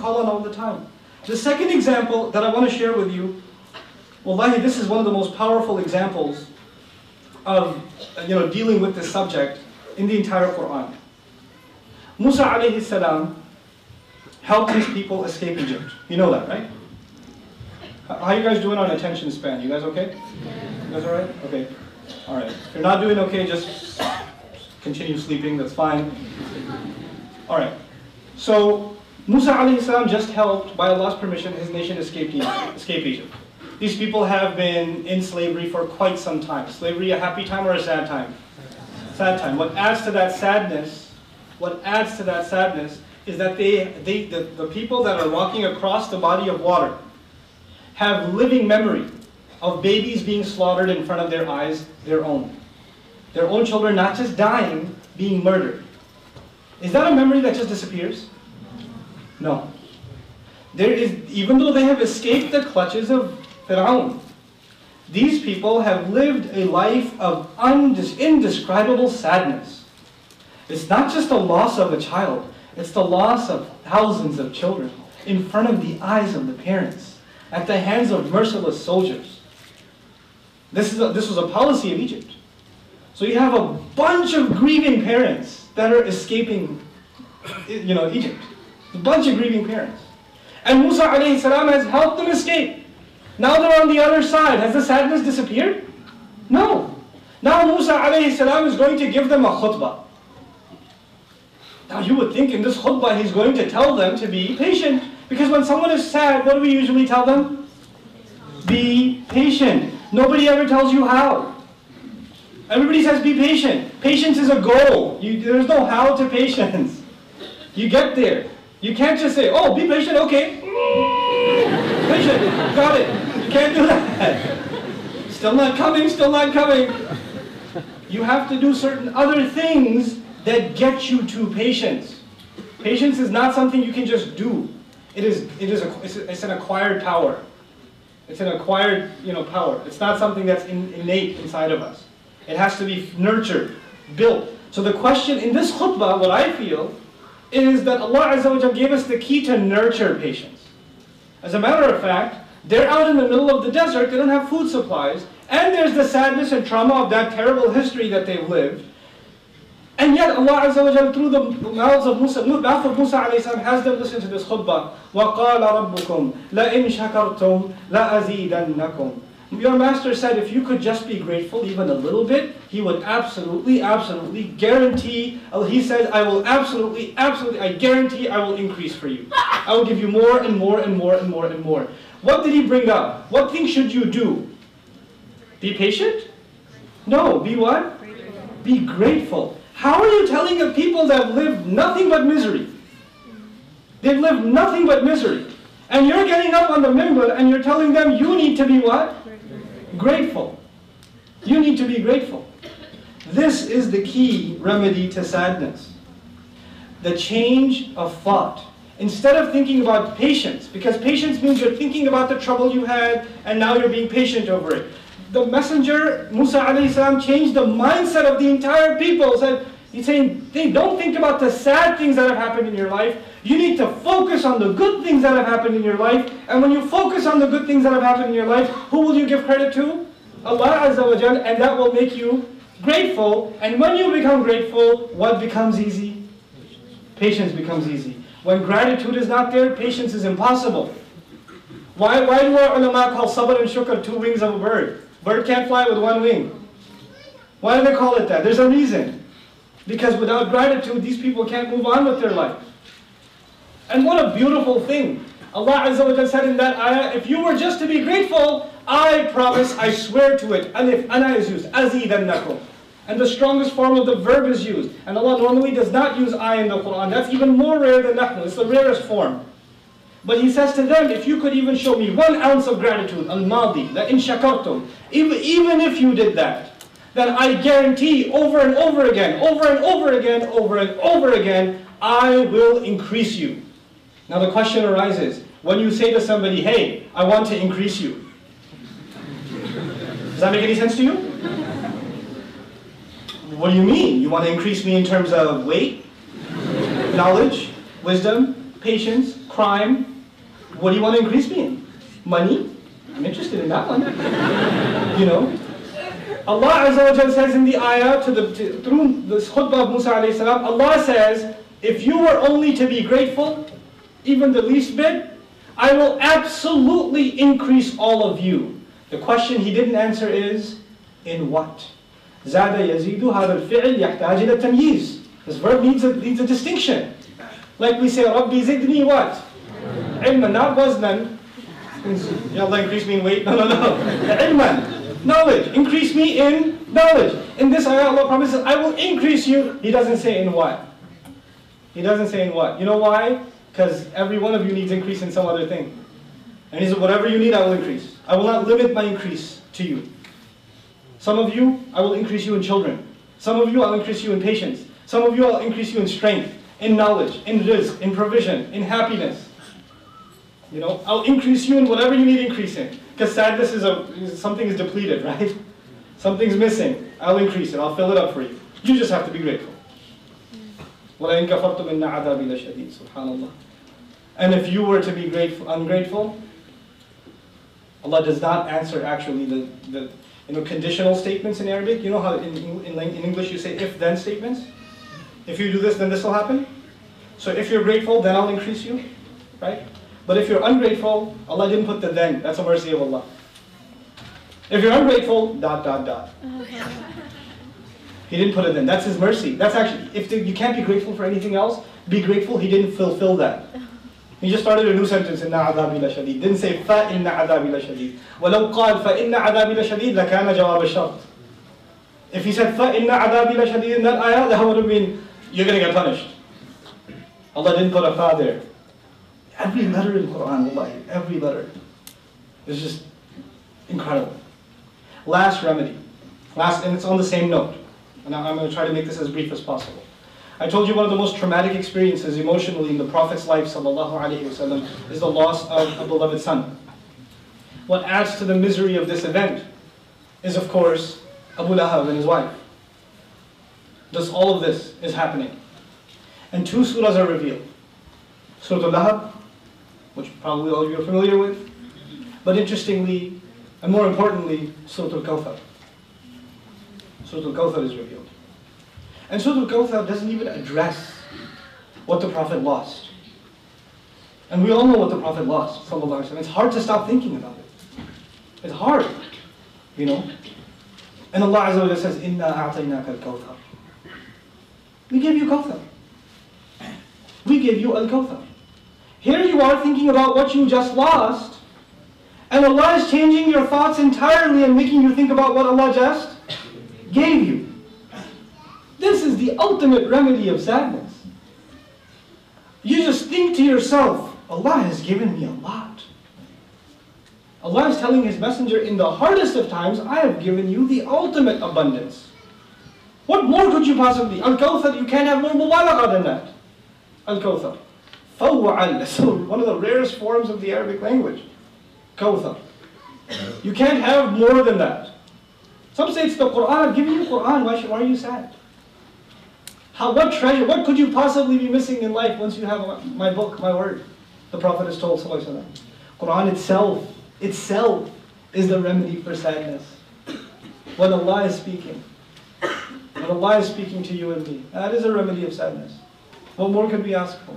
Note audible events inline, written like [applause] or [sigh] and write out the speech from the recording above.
call on all the time. The second example that I want to share with you, wallahi, this is one of the most powerful examples of you know, dealing with this subject in the entire Quran. Musa alayhi salam helped his people escape Egypt. You know that, right? How you guys doing on attention span? You guys okay? You guys alright? Okay. Alright. If you're not doing okay, just continue sleeping, that's fine. Alright. So Musa alayhi just helped, by Allah's permission, his nation. Escape Egypt. These people have been in slavery for quite some time. Slavery a happy time or a sad time? Sad time. What adds to that sadness, what adds to that sadness is that they, they the, the people that are walking across the body of water have living memory of babies being slaughtered in front of their eyes, their own. Their own children not just dying, being murdered. Is that a memory that just disappears? No. There is, even though they have escaped the clutches of Fir'aun, these people have lived a life of indescribable sadness. It's not just the loss of a child, it's the loss of thousands of children in front of the eyes of the parents, at the hands of merciless soldiers. This, is a, this was a policy of Egypt. So you have a bunch of grieving parents that are escaping you know, Egypt. A bunch of grieving parents. And Musa alayhi salam has helped them escape. Now they're on the other side. Has the sadness disappeared? No. Now Musa alayhi salam is going to give them a khutbah. Now you would think in this khutbah he's going to tell them to be patient. Because when someone is sad, what do we usually tell them? Be patient. Nobody ever tells you how. Everybody says be patient. Patience is a goal. You, there's no how to patience. You get there. You can't just say, oh, be patient, okay. patient, got it. You can't do that. Still not coming, still not coming. You have to do certain other things that get you to patience. Patience is not something you can just do. It is, it is a, it's, it's an acquired power. It's an acquired you know, power. It's not something that's in, innate inside of us. It has to be nurtured, built. So the question in this khutbah, what I feel, is that Allah Azza wa gave us the key to nurture patience. As a matter of fact, they're out in the middle of the desert, they don't have food supplies, and there's the sadness and trauma of that terrible history that they've lived. And yet Allah Azza wa Jal, through the mouths of Musa, mouth of Musa alayhi salam, has them listen to this khutbah. وَقَالَ رَبُّكُمْ لَإِن شَكَرْتُمْ لَأَزِيدَنَّكُمْ your master said if you could just be grateful even a little bit, he would absolutely, absolutely guarantee, uh, he says, I will absolutely, absolutely, I guarantee I will increase for you. I will give you more and more and more and more and more. What did he bring up? What thing should you do? Be patient? No, be what? Be grateful. How are you telling a people that live nothing but misery? They've lived nothing but misery. And you're getting up on the minbar and you're telling them you need to be what? grateful. You need to be grateful. This is the key remedy to sadness. The change of thought. Instead of thinking about patience, because patience means you're thinking about the trouble you had and now you're being patient over it. The messenger, Musa alayhi salam, changed the mindset of the entire people. Said, he's saying, hey, don't think about the sad things that have happened in your life. You need to focus on the good things that have happened in your life. And when you focus on the good things that have happened in your life, who will you give credit to? Allah Azza wa Jal, and that will make you grateful. And when you become grateful, what becomes easy? Patience becomes easy. When gratitude is not there, patience is impossible. Why, why do our ulama call sabr and shukr two wings of a bird? Bird can't fly with one wing. Why do they call it that? There's a reason. Because without gratitude, these people can't move on with their life. And what a beautiful thing. Allah Azza wa said in that ayah, if you were just to be grateful, I promise, I swear to it. And if ana is used, azidannakum. And the strongest form of the verb is used. And Allah normally does not use I in the Quran. That's even more rare than nahnu. It's the rarest form. But he says to them, if you could even show me one ounce of gratitude, al-madi, la in shakartum, even, even if you did that, then I guarantee over and over again, over and over again, over and over again, I will increase you. Now the question arises, when you say to somebody, hey, I want to increase you, does that make any sense to you? What do you mean? You want to increase me in terms of weight, knowledge, wisdom, patience, crime. What do you want to increase me in? Money? I'm interested in that one. you know? Allah Azza wa says in the ayah to the, to, through the khutbah of Musa alayhi salam, Allah says, if you were only to be grateful, even the least bit, I will absolutely increase all of you. The question he didn't answer is, in what? زاد يزيد هذا الفعل يحتاج إلى تمييز. This verb needs a, needs a distinction. Like we say, ربي زدني what? علما, not وزنا. [laughs] Ya Allah increase me in weight. No, no, no. [laughs] علما, knowledge. Increase me in knowledge. In this ayah, Allah promises, I will increase you. He doesn't say in what. He doesn't say in what. You know why? Because every one of you needs increase in some other thing. And he said, whatever you need, I will increase. I will not limit my increase to you. Some of you, I will increase you in children. Some of you, I'll increase you in patience. Some of you, I'll increase you in strength, in knowledge, in rizq, in provision, in happiness. You know, I'll increase you in whatever you need increase in. Because sadness is a, something is depleted, right? [laughs] Something's missing. I'll increase it. I'll fill it up for you. You just have to be grateful. وَلَئِن كَفَرْتُمْ إِنَّ عَذَابِي لَشَدِيدٌ Subhanallah. And if you were to be grateful, ungrateful, Allah does not answer actually the, the you know, conditional statements in Arabic. You know how in, in, in English you say if-then statements? If you do this, then this will happen. So if you're grateful, then I'll increase you, right? But if you're ungrateful, Allah didn't put the then. That's a mercy of Allah. If you're ungrateful, dot, dot, dot. He didn't put it then. That's His mercy. That's actually, if the, you can't be grateful for anything else, be grateful He didn't fulfill that. He just started a new sentence, إِنَّ عَذَابِي لَشَدِيدٌ Didn't say فَإِنَّ عَذَابِي لَشَدِيدٌ وَلَوْ قَالْ فَإِنَّ عَذَابِي لَشَدِيدٌ لَكَانَ جَوَابَ الشَّرْطِ If he said فَإِنَّ عَذَابِي لَشَدِيدٌ in that ayah, that would have been, you're going to get punished. Allah didn't put a fa there. Every letter in Quran, wallahi, every letter is just incredible. Last remedy. Last, and it's on the same note. And I'm going to try to make this as brief as possible. I told you one of the most traumatic experiences emotionally in the Prophet's life وسلم, is the loss of a beloved son. What adds to the misery of this event is, of course, Abu Lahab and his wife. Thus, all of this is happening. And two surahs are revealed. Surah Al-Lahab, which probably all of you are familiar with, but interestingly, and more importantly, Surah Al-Kawthar. Surah Al-Kawthar is revealed. And Surah Al-Kawthar doesn't even address what the Prophet lost. And we all know what the Prophet lost, It's hard to stop thinking about it. It's hard, you know. And Allah Azza wa says, Inna a'tainaka al-kawthar. We gave you kawthar. We gave you al-kawthar. Here you are thinking about what you just lost, and Allah is changing your thoughts entirely and making you think about what Allah just gave you. This is the ultimate remedy of sadness. You just think to yourself, Allah has given me a lot. Allah is telling His Messenger, in the hardest of times, I have given you the ultimate abundance. What more could you possibly? Al-Kawthar, you can't have more mubalagha than that. Al-Kawthar. Fawwa'al, so one of the rarest forms of the Arabic language. Kawthar. You can't have more than that. Some say it's the Quran. I've given you Quran. Why, should, why are you sad? How, what treasure, what could you possibly be missing in life once you have my book, my word? The Prophet has told Sallallahu Quran itself, itself is the remedy for sadness. When Allah is speaking, when Allah is speaking to you and me, that is a remedy of sadness. What more could we ask for?